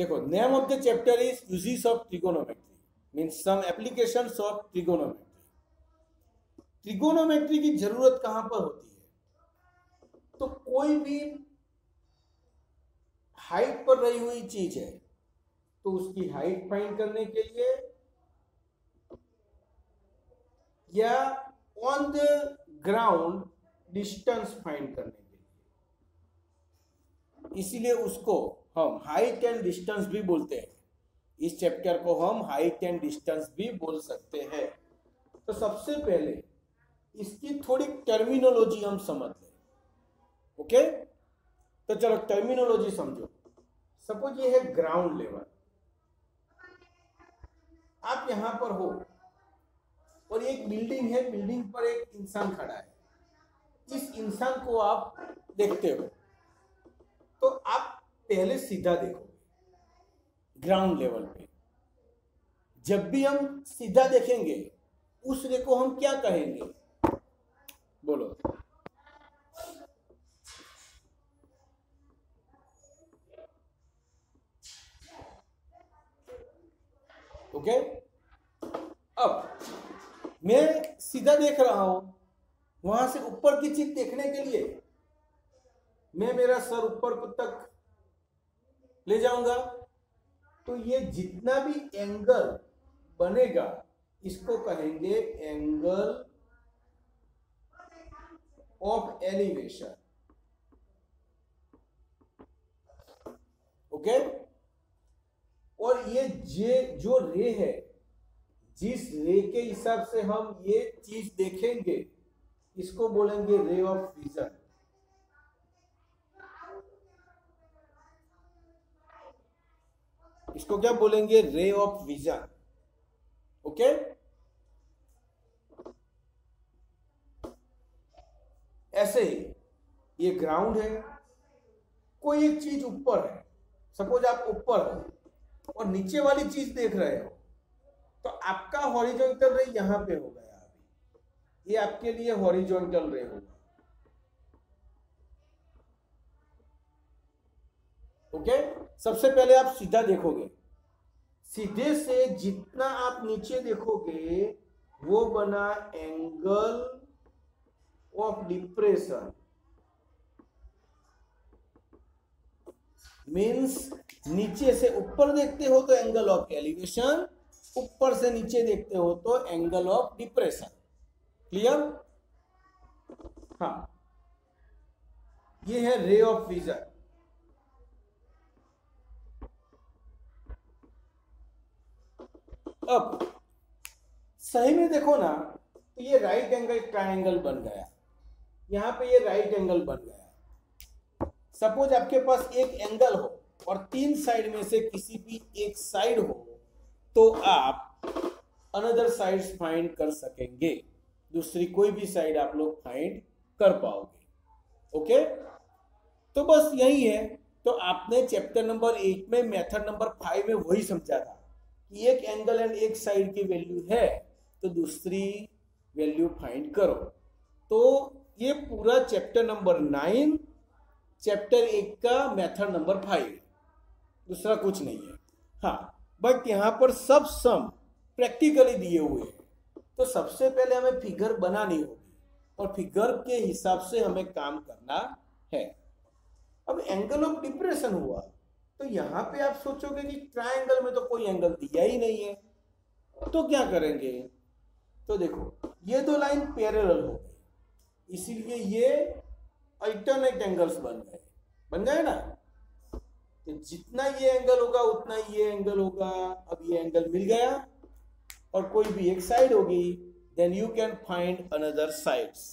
देखो name of the chapter is uses of trigonometry means some applications of trigonometry trigonometry की ज़रूरत कहाँ पर होती है? तो कोई भी हाइट पर रही हुई चीज़ है तो उसकी हाइट फाइंड करने के लिए या on the ground distance find करने के लिए। इसीलिए उसको हम हाइट एंड डिस्टेंस भी बोलते हैं। इस चैप्टर को हम हाइट एंड डिस्टेंस भी बोल सकते हैं। तो सबसे पहले इसकी थोड़ी टर्मिनोलॉजी हम समझ लें। ओके तो चलो टर्मिनोलॉजी समझो। सपोज़ ये है ग्राउंड लेवल आप यहाँ पर हो और एक बिल्डिंग है बिल्डिंग पर एक इंसान खड़ा है। इस इंसान को आप देखते हो। तो आप पहले सीधा देखोगे ग्राउंड लेवल पे। जब भी हम सीधा देखेंगे, उस रे को हम क्या कहेंगे? बोलो। ओके अब, मैं सीधा देख रहा हूँ, वहाँ से ऊपर की चीज़ देखने के लिए, मैं मेरा सर ऊपर तक ले जाऊँगा। तो ये जितना भी एंगल बनेगा, इसको कहेंगे एंगल ऑफ़ एलिवेशन ओके और ये जे, जो रे है, जिस रे के हिसाब से हम ये चीज़ देखेंगे, इसको बोलेंगे रे ऑफ़ विजन इसको क्या बोलेंगे? रे ऑफ़ विजन। ओके? ऐसे ही, ये ग्राउंड है, कोई एक चीज़ ऊपर है। सपोज़ आप ऊपर हो और नीचे वाली चीज़ देख रहे हो तो आपका हॉरिजॉन्टल रे यहाँ पे हो गया अभी। ये आपके लिए हॉरिजॉन्टल रे होगा। ओके? सबसे पहले आप सीधा देखोगे। सीधे से जितना आप नीचे देखोगे, वो बना एंगल ऑफ़ डिप्रेशन मीन्स नीचे से ऊपर देखते हो तो एंगल ऑफ़ एलिवेशन ऊपर से नीचे देखते हो तो एंगल ऑफ़ डिप्रेशन क्लियर हाँ। ये है रे ऑफ़ विजन अब सही में देखो ना तो ये राइट एंगल ट्राइंगल बन गया। यहाँ पे ये राइट एंगल बन गया। सपोज़ आपके पास एक एंगल हो और तीन साइड में से किसी भी एक साइड हो तो आप अनदर साइड फाइंड कर सकेंगे। दूसरी कोई भी साइड आप लोग फाइंड कर पाओगे। ओके तो बस यही है। तो आपने चैप्टर नंबर एट में मेथड नंबर फाइव में वही समझा था। कि एक एंगल एंड एक साइड की वैल्यू है तो दूसरी वैल्यू फाइंड करो। तो ये पूरा चैप्टर नंबर नाइन चैप्टर एक का मेथड नंबर फाइव दूसरा कुछ नहीं है। हाँ बट यहाँ पर सब सम प्रैक्टिकली दिए हुए तो सबसे पहले हमें फिगर बनानी होगी और फिगर के हिसाब से हमें काम करना है। अब एंगल ऑफ़ डिप्रेशन हुआ। तो यहाँ पे आप सोचोगे कि ट्रायंगल में तो कोई एंगल दिया ही नहीं है। तो क्या करेंगे? तो देखो, ये दो लाइन पैरेलल हो गई इसीलिए ये अल्टरनेट एंगल्स बन गए। बन गए ना? तो जितना ये एंगल होगा, उतना ये एंगल होगा। अब ये एंगल मिल गया और कोई भी एक साइड होगी then you can find another sides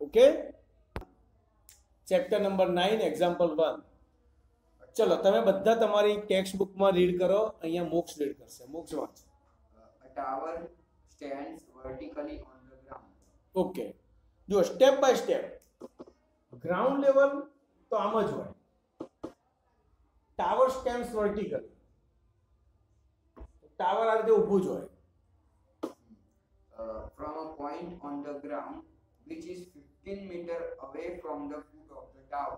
okay chapter number nine example one ચલો તમે બધા તમારી ટેક્સ્ટ બુકમાં રીડ કરો અહીંયા મોક્ષ રીડ કરશે મોક્ષ વાંચ A tower stands vertically on the ground. Okay જો step by step ground level તો આમ જ હોય ટાવર સ્ટેન્ડ્સ વર્ટિકલ ટાવર આ રીતે ઊભું જ હોય Uh, from a point on the ground which is 15 meter away from the foot of the tower.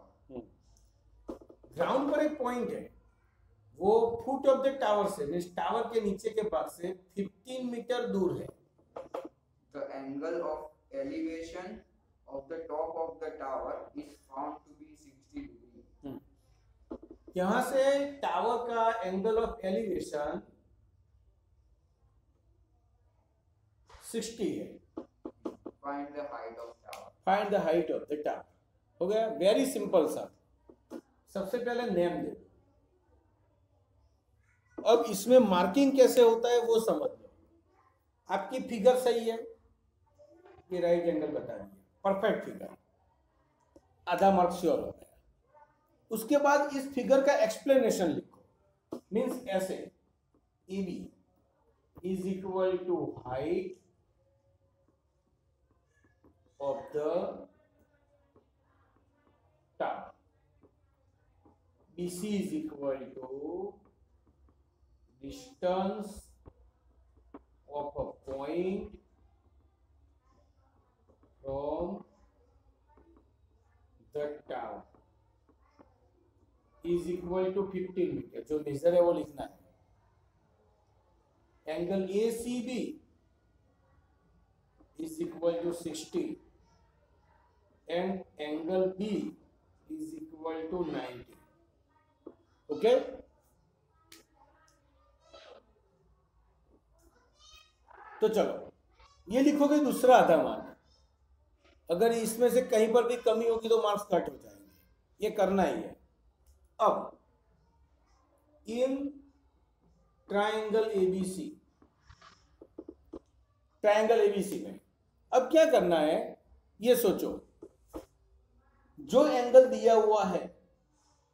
ground पर एक पॉइंट है वो फुट ऑफ़ द टावर से मीन्स टावर के नीचे के भाग से 15 मीटर दूर है। The angle of elevation of the top of the tower is found to be 60 degree. यहाँ से टावर का एंगल ऑफ़ एलिवेशन 60 है। Find the height of tower. Find the height of the tower हो गया? Very simple सा। सबसे पहले name दे। दो अब इसमें मार्किंग कैसे होता है वो समझ लो। आपकी फिगर सही है, ये राइट एंगल बता परफेक्ट फिगर आधा मार्क श्योर हो गया। उसके बाद इस फिगर का एक्सप्लेनेशन लिखो। मीन्स ऐसे A B is equal to height of the tower. BC is equal to distance of a point from the tower is equal to 15 meter जो मेजर है वो लिखना है angle A C B is equal to 60 and angle B is equal to 90 okay? तो चलो, ये लिखोगे दूसरा आधा मार्क अगर इसमें से कहीं पर भी कमी होगी तो मार्क्स कट हो जाएँगे। ये करना ही है। अब in triangle A B C triangle A B C में, अब क्या करना है, ये सोचो। जो एंगल दिया हुआ है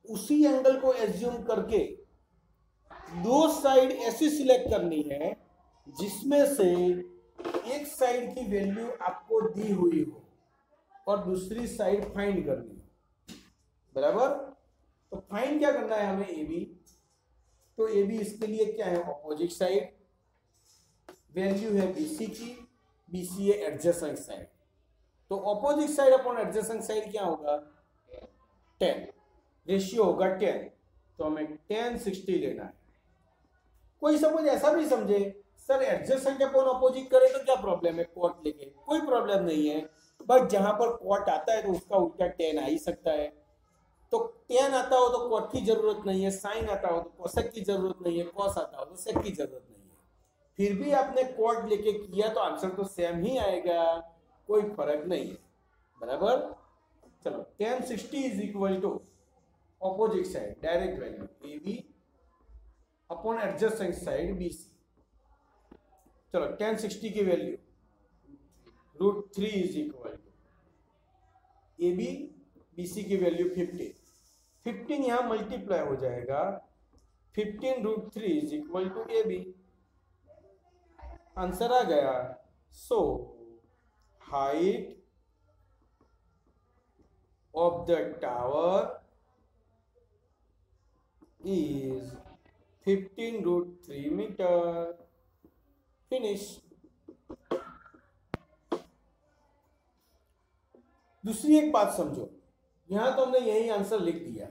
उसी एंगल को एज्यूम करके दो साइड ऐसी सिलेक्ट करनी है, जिसमें से एक साइड की वैल्यू आपको दी हुई हो और दूसरी साइड फाइंड करनी हो। बराबर? तो फाइंड क्या करना है हमें ए बी तो ए बी इसके लिए क्या है? ऑपोजिट साइड वैल्यू है बीसी की बीसी है एडजस्टेंट साइड तो opposite side upon adjacent side क्या होगा? टेन रेशियो होगा टेन तो हमें टेन सिक्सटी लेना है। कोई सपोज़ ऐसा भी समझे, सर एडजस्टेंट अपॉन ऑपोजिट करें तो क्या प्रॉब्लम है? कोट लेके कोई प्रॉब्लम नहीं है। बट जहाँ पर कोट आता है तो उसका उल्टा टेन आ ही सकता है। तो टेन आता हो तो कोट की ज़रूरत नहीं है साइन आता हो तो कोसेक की ज़रूरत नहीं है कॉस आता हो तो सेक की ज़रूरत नहीं है। फिर भी आपने कोट लेके किया तो आंसर तो सेम ही आएगा, कोई फ़र्क नहीं है। बराबर? चलो tan sixty is equal to direct value A B upon adjacent side B C चलो टेन सिक्सटी की value root three is equal to A B B C की वैल्यू फिफ्टीन फिफ्टीन यहाँ मल्टीप्लाई हो जाएगा fifteen root three is equal to A B answer आ गया। So height of the tower is 15 root 3 meter. Finish. दूसरी एक बात समझो। यहाँ तो हमने यही आंसर लिख दिया।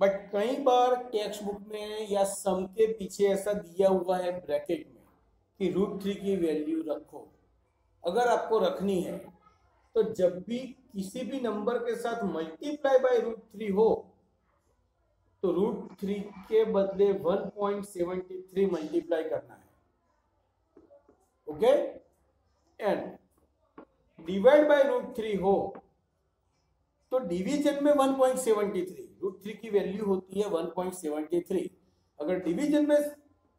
बट कई बार टेक्स्ट बुक में या सम के पीछे ऐसा दिया हुआ है ब्रैकेट में कि रूट थ्री की वैल्यू रखो। अगर आपको रखनी है तो जब भी किसी भी नंबर के साथ मल्टीप्लाई बाय रूट थ्री हो तो रूट थ्री के बदले 1.73 मल्टीप्लाई करना है। Okay and divide by root three हो तो डिवीज़न में 1.73 रूट थ्री की वैल्यू होती है 1.73 अगर डिवीज़न में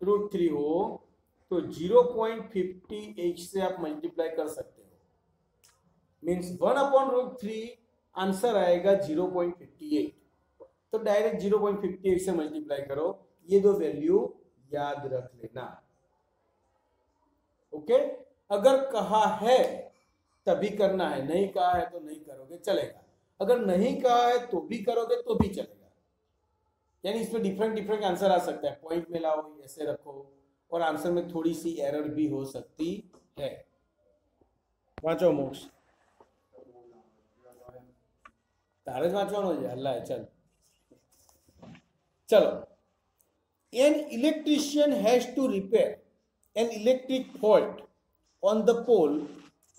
रूट थ्री हो तो 0.58 से आप मल्टीप्लाई कर सकते हो। Means one upon root three answer आएगा 0.58 तो डायरेक्ट 0.58 से मल्टीप्लाई करो ये दो वैल्यू याद रख लेना ओके अगर कहा है तभी करना है नहीं कहा है तो नहीं करोगे चलेगा अगर नहीं कहा है तो भी करोगे तो भी चलेगा यानी इसमें डिफरेंट डिफरेंट आंसर आ सकता है पॉइंट में लाओ ऐसे रखो और आंसर में थोड़ी सी एरर भी हो सकती है વાંચો મોક્ષ તારે જ વાંચવાનો છે હલ્લા ચાલ चलो an electrician has to repair an electric fault on the pole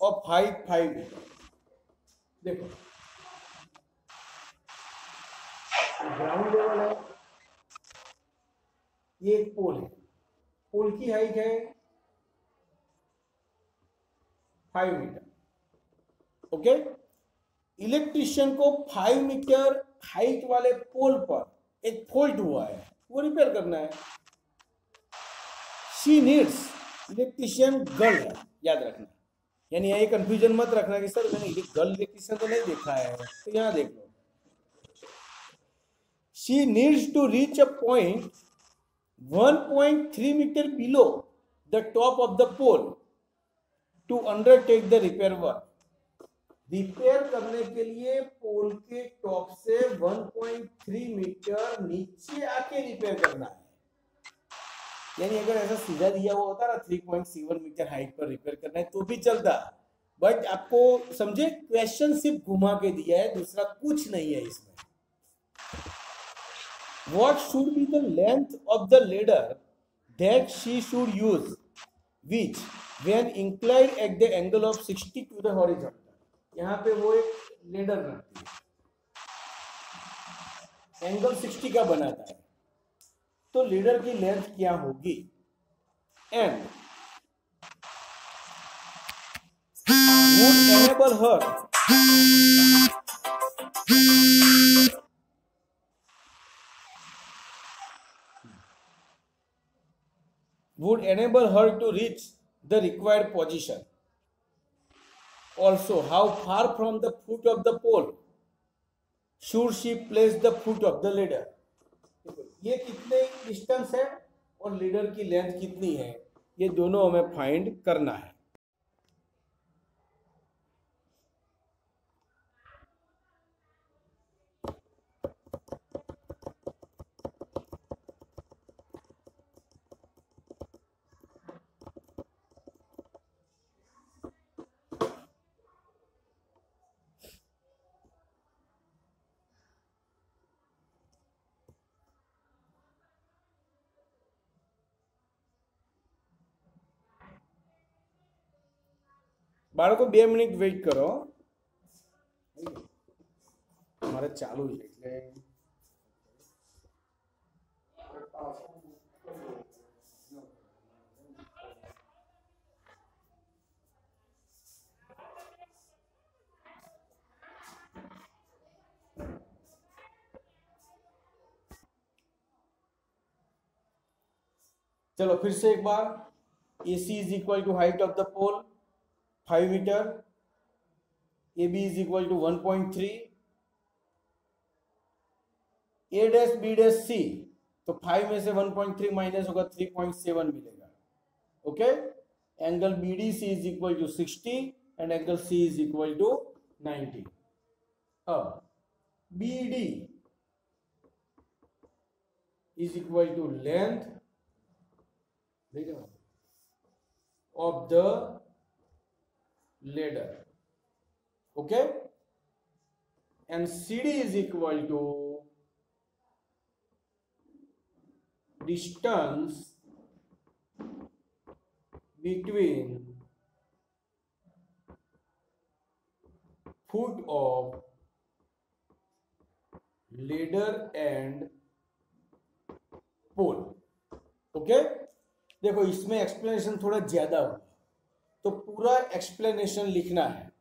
of height five meter देखो। ग्राउंड लेवल है। ये एक पोल है। पोल की हाइट है फाइव मीटर ओके इलेक्ट्रिशियन को फाइव मीटर हाइट वाले पोल पर एक फॉल्ट हुआ है, वो रिपेयर करना है। शी नीड्स इलेक्ट्रिशियन गर्ल याद रखना। यानी ये कंफ्यूजन मत रखना कि सर मैंने गर्ल इलेक्ट्रिशियन तो नहीं देखा है तो यहाँ देख लो। She needs to reach a point 1.3 meter below the top of the pole to undertake the repair work. Repair करने के लिए पोल के टॉप से 1.3 मीटर नीचे आके रिपेयर करना है। यानी अगर ऐसा सीधा दिया हुआ होता ना 3.7 मीटर हाइट पर रिपेयर करना है तो भी चलता। बट आपको समझे क्वेश्चन सिर्फ़ घुमा के दिया है, दूसरा कुछ नहीं है इसमें। What should be the length of the ladder that she should use? Which, when inclined at the angle of 60 to the horizontal? यहाँ पे वो एक लेडर रखती है। एंगल 60 का बनाता है तो लीडर की लेंथ क्या होगी? And enable her would enable her to reach the required position Also, how far from the foot of the pole should she place the foot of the ladder? ये कितने distance है और leader की length कितनी है ये दोनों हमें फाइंड करना है બાળકો બે મિનિટ વેઇટ કરો મારે ચાલુ છે એટલે चलो फिर से एक बार A C is equal to height of the pole five meter, A B is equal to one point three, A dash B dash C तो फाइव में से वन पॉइंट थ्री माइनस होगा थ्री पॉइंट सेवन मिलेगा, okay? Angle B D C is equal to sixty and angle C is equal to ninety अब, B D is equal to length of the ladder okay and C D is equal to distance between foot of ladder and pole okay देखो, इसमें explanation थोड़ा ज़्यादा हुआ तो पूरा explanation लिखना है।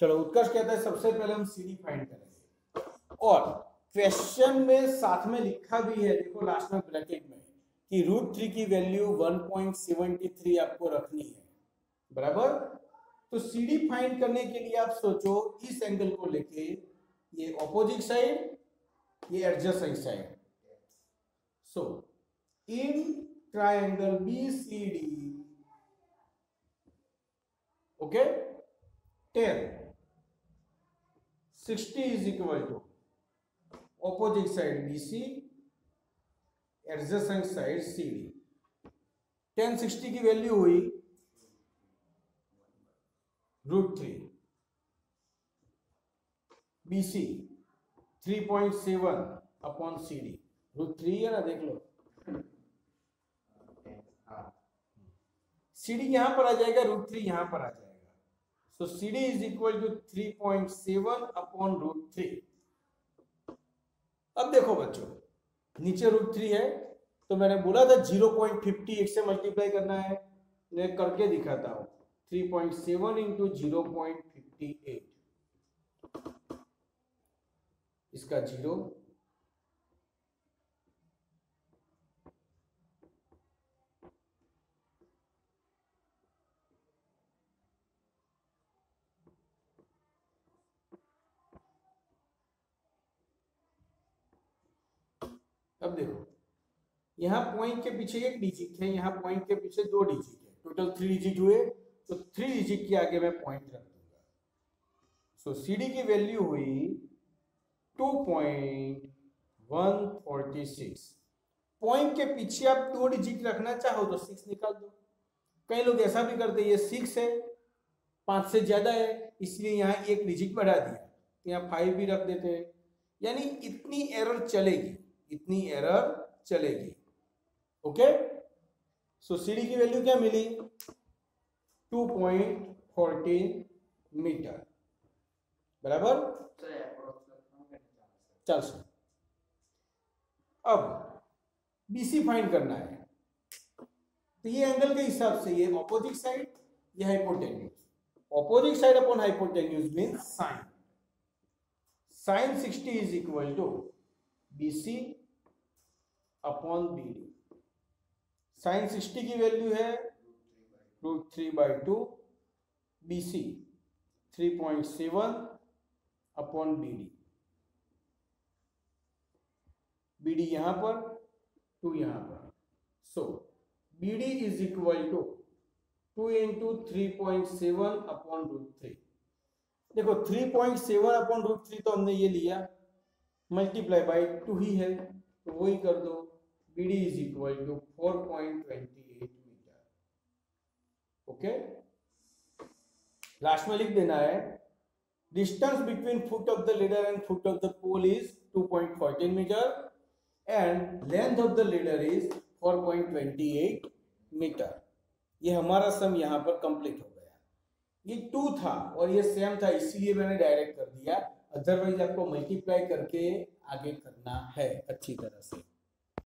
चलो, उत्कर्ष कहता है, सबसे पहले हम सीडी फाइंड करेंगे। और क्वेश्चन में साथ में लिखा भी है, देखो लास्ट में ब्रैकेट में, कि रूट थ्री की वैल्यू 1.73 आपको रखनी है। बराबर? तो सीडी फाइंड करने के लिए आप सोचो, इस एंगल को लेके ये ऑपोजिट साइड ये adjust side. So, in triangle BCD, okay, 10, 60 is equal to opposite side BC, adjacent side CD. 10 60 की वैल्यू हुई root three seven upon C D root three है ना, देख लो। सी डी यहाँ पर आ जाएगा रूट थ्री यहाँ पर आ जाएगा। So C D is equal to three point seven upon root three अब देखो बच्चों, नीचे रूट थ्री है तो मैंने बोला था ज़ीरो पॉइंट फिफ्टी एक से मल्टीप्लाई करना है। मैं करके दिखाता हूँ। Three point seven into zero point fifty eight इसका ज़ीरो अब देखो, यहाँ पॉइंट के पीछे एक डिजिट है, यहाँ पॉइंट के पीछे दो डिजिट है। टोटल थ्री डिजिट हुए तो थ्री डिजिट के आगे मैं पॉइंट रख दूँगा। सो सी डी की वैल्यू हुई two point one forty six point के पीछे आप दो डिजिट रखना चाहो तो सिक्स निकाल दो। कई लोग ऐसा भी करते ये सिक्स है, पाँच से ज़्यादा है, इसलिए यहाँ एक डिजिट बढ़ा दिया। यहाँ फाइव भी रख देते हैं। यानी इतनी एरर चलेगी। इतनी एरर चलेगी। ओके? सो सी डी की वैल्यू क्या मिली? टू पॉइंट फोर्टीन मीटर बराबर? चाहता चल सर अब बीसी फाइंड करना है। तो ये एंगल के हिसाब से ये ऑपोजिट साइड ये hypotenuse opposite side upon hypotenuse mean sine sine 60 is equal to BC upon B D sine 60 की वैल्यू है root three by two B C three point seven upon B D B D यहाँ पर two यहाँ पर. So B D is equal to two into three point seven upon root three देखो three point seven upon root three तो हमने ये लिया multiply by two ही है तो वही कर दो. Is two four point twenty eight metre okay last में लिख देना है, distance between foot of the ladder and foot of the pole is 2.14 meter and length of the ladder is 4.28 metre ये हमारा सम यहाँ पर कंप्लीट हो गया। ये टू था और ये सेम था, इसीलिए मैंने डायरेक्ट कर दिया। अदरवाइज़ आपको मल्टीप्लाई करके आगे करना है अच्छी तरह से।